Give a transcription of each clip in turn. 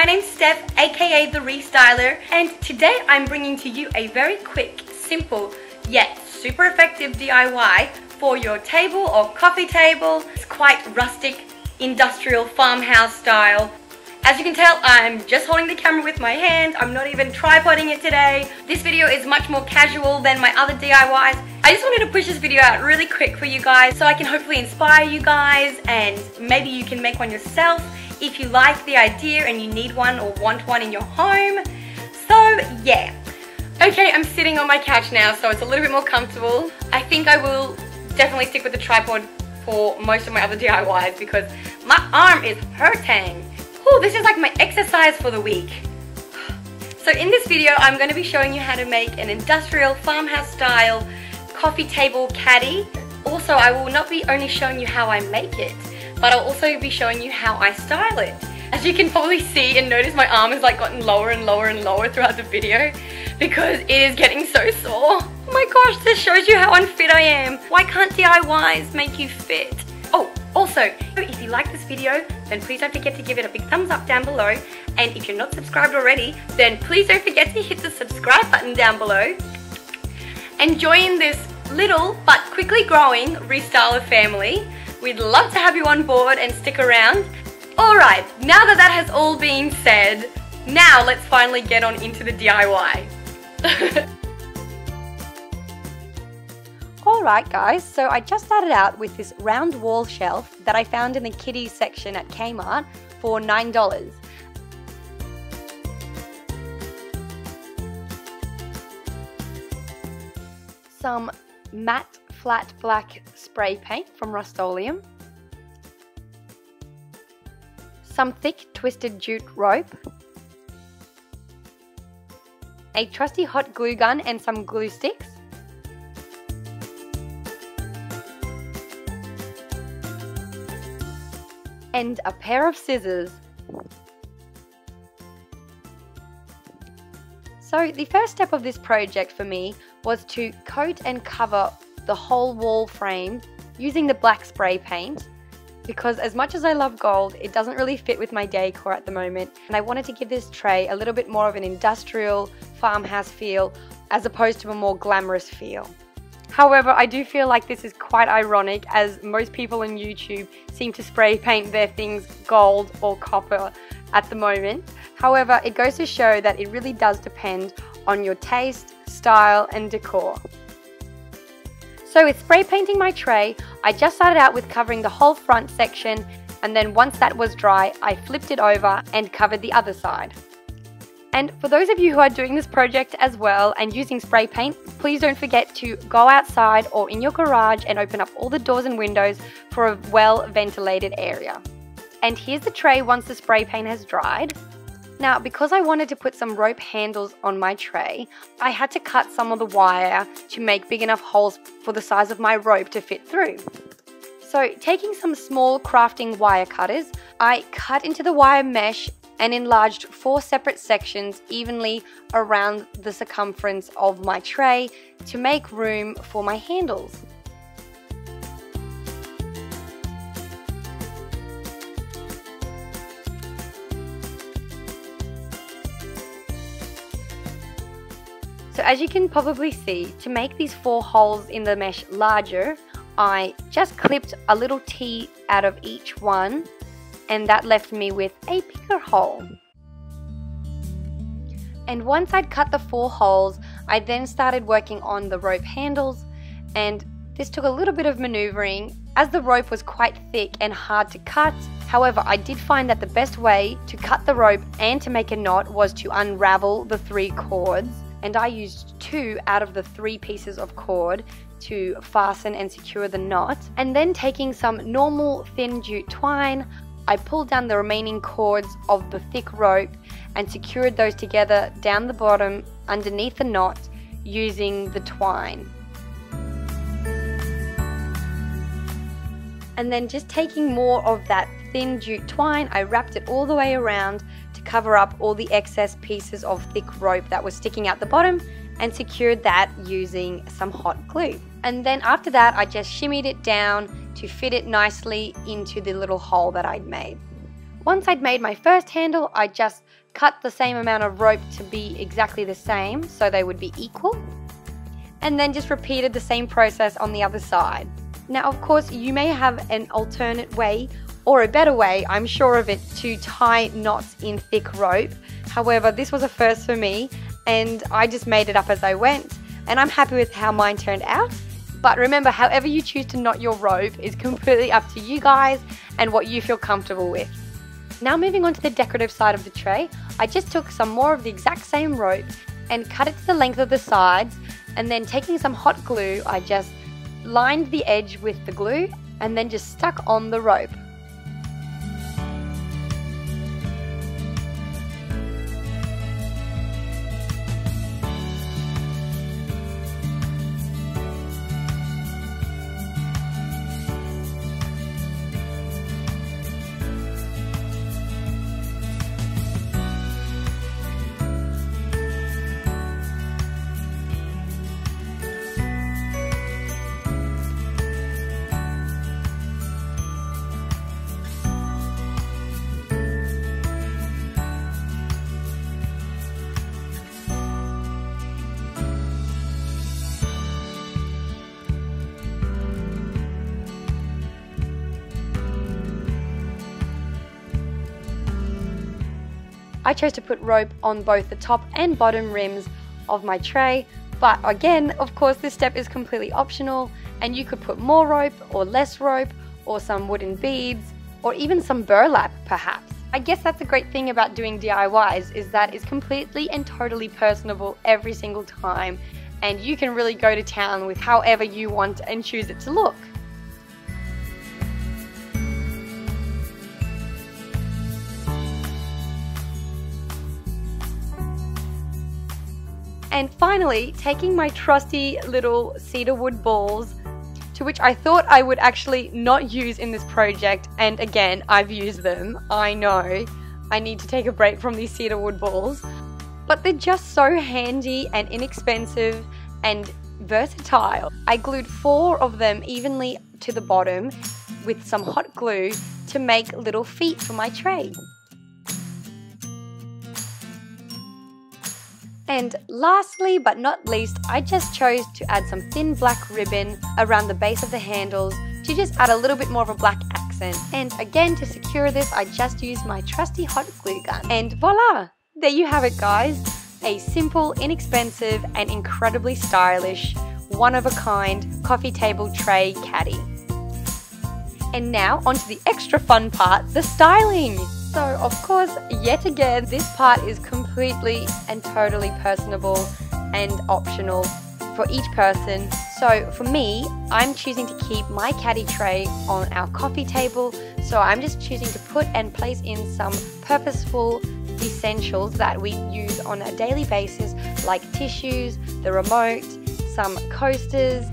my name's Steph, aka The Restyler, and today I'm bringing to you a very quick, simple, yet super effective DIY for your table or coffee table. It's quite rustic, industrial, farmhouse style. As you can tell, I'm just holding the camera with my hand. I'm not even tripoding it today. This video is much more casual than my other DIYs. I just wanted to push this video out really quick for you guys so I can hopefully inspire you guys and maybe you can make one yourself if you like the idea and you need one or want one in your home. So yeah. Okay, I'm sitting on my couch now so it's a little bit more comfortable. I think I will definitely stick with the tripod for most of my other DIYs because my arm is hurting. Oh, this is like my exercise for the week. So in this video, I'm going to be showing you how to make an industrial farmhouse style coffee table caddy. Also, I will not be only showing you how I make it, but I'll also be showing you how I style it. As you can probably see and notice my arm has like gotten lower and lower and lower throughout the video because it is getting so sore. Oh my gosh, this shows you how unfit I am. Why can't DIYs make you fit? Oh, also, if you like this video, then please don't forget to give it a big thumbs up down below. And if you're not subscribed already, then please don't forget to hit the subscribe button down below. And join this little but quickly growing Restyler family. We'd love to have you on board and stick around. Alright, now that that has all been said, now let's finally get on into the DIY. Alright guys, so I just started out with this round wall shelf that I found in the kiddies section at Kmart for $9. Some matte flat black spray paint from Rust-Oleum. Some thick twisted jute rope. A trusty hot glue gun and some glue sticks. and a pair of scissors. So the first step of this project for me was to coat and cover the whole wall frame using the black spray paint because as much as I love gold, it doesn't really fit with my decor at the moment and I wanted to give this tray a little bit more of an industrial farmhouse feel as opposed to a more glamorous feel. However, I do feel like this is quite ironic as most people on YouTube seem to spray paint their things gold or copper at the moment. However, it goes to show that it really does depend on your taste, style and decor. So with spray painting my tray, I just started out with covering the whole front section and then once that was dry, I flipped it over and covered the other side. And for those of you who are doing this project as well and using spray paint, please don't forget to go outside or in your garage and open up all the doors and windows for a well ventilated area. And here's the tray once the spray paint has dried. Now, because I wanted to put some rope handles on my tray, I had to cut some of the wire to make big enough holes for the size of my rope to fit through. So taking some small crafting wire cutters, I cut into the wire mesh and enlarged four separate sections evenly around the circumference of my tray to make room for my handles. So as you can probably see, to make these four holes in the mesh larger, I just clipped a little T out of each one and that left me with a bigger hole. And once I'd cut the four holes, I then started working on the rope handles and this took a little bit of maneuvering as the rope was quite thick and hard to cut. However, I did find that the best way to cut the rope and to make a knot was to unravel the three cords and I used two out of the three pieces of cord to fasten and secure the knot. And then taking some normal thin jute twine, I pulled down the remaining cords of the thick rope and secured those together down the bottom underneath the knot using the twine. And then just taking more of that thin jute twine, I wrapped it all the way around to cover up all the excess pieces of thick rope that was sticking out the bottom and secured that using some hot glue. And then after that, I just shimmied it down to fit it nicely into the little hole that I'd made. Once I'd made my first handle, I just cut the same amount of rope to be exactly the same so they would be equal and then just repeated the same process on the other side. Now of course you may have an alternate way or a better way, I'm sure of it, to tie knots in thick rope. However, this was a first for me and I just made it up as I went and I'm happy with how mine turned out. But remember, however you choose to knot your rope is completely up to you guys and what you feel comfortable with. Now moving on to the decorative side of the tray, I just took some more of the exact same rope and cut it to the length of the sides and then taking some hot glue, I just lined the edge with the glue and then just stuck on the rope. I chose to put rope on both the top and bottom rims of my tray, but again, of course, this step is completely optional and you could put more rope or less rope or some wooden beads or even some burlap perhaps. I guess that's the great thing about doing DIYs is that it's completely and totally personable every single time and you can really go to town with however you want and choose it to look. And finally, taking my trusty little cedar wood balls, to which I thought I would actually not use in this project, and again, I've used them, I know. I need to take a break from these cedar wood balls. But they're just so handy and inexpensive and versatile. I glued four of them evenly to the bottom with some hot glue to make little feet for my tray. And lastly but not least, I just chose to add some thin black ribbon around the base of the handles to just add a little bit more of a black accent. And again, to secure this, I just used my trusty hot glue gun. And voila! There you have it guys. A simple, inexpensive, and incredibly stylish, one-of-a-kind coffee table tray caddy. And now onto the extra fun part, the styling! So of course, yet again, this part is completely and totally personable and optional for each person. So for me, I'm choosing to keep my caddy tray on our coffee table. So I'm just choosing to put and place in some purposeful essentials that we use on a daily basis like tissues, the remote, some coasters,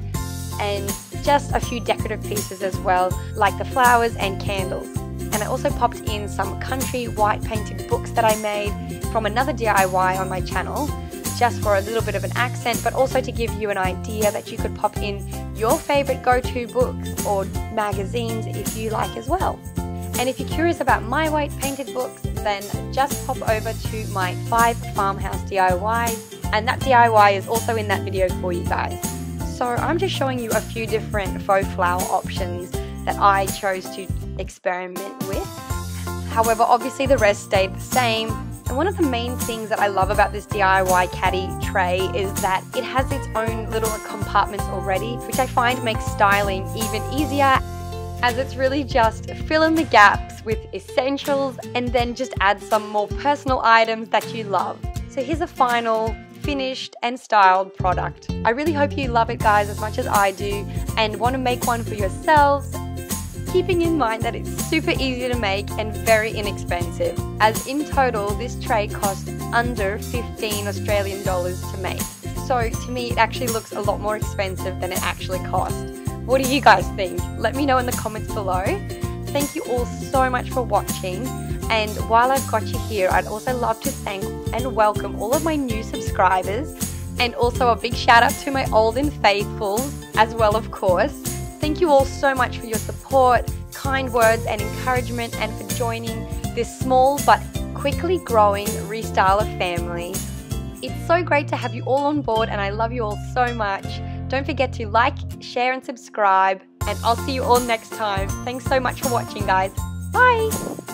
and just a few decorative pieces as well like the flowers and candles and I also popped in some country white painted books that I made from another DIY on my channel just for a little bit of an accent but also to give you an idea that you could pop in your favorite go-to books or magazines if you like as well. And if you're curious about my white painted books then just pop over to my 5 farmhouse DIY and that DIY is also in that video for you guys. So I'm just showing you a few different faux flower options that I chose to experiment with. However, obviously the rest stayed the same. And one of the main things that I love about this DIY caddy tray is that it has its own little compartments already, which I find makes styling even easier as it's really just fill in the gaps with essentials and then just add some more personal items that you love. So here's a final finished and styled product. I really hope you love it guys as much as I do and want to make one for yourselves keeping in mind that it's super easy to make and very inexpensive, as in total this tray costs under 15 Australian dollars to make. So to me it actually looks a lot more expensive than it actually cost. What do you guys think? Let me know in the comments below. Thank you all so much for watching and while I've got you here I'd also love to thank and welcome all of my new subscribers and also a big shout out to my old and faithfuls as well of course. Thank you all so much for your support, kind words, and encouragement, and for joining this small but quickly growing Restyler family. It's so great to have you all on board and I love you all so much. Don't forget to like, share and subscribe and I'll see you all next time. Thanks so much for watching guys. Bye!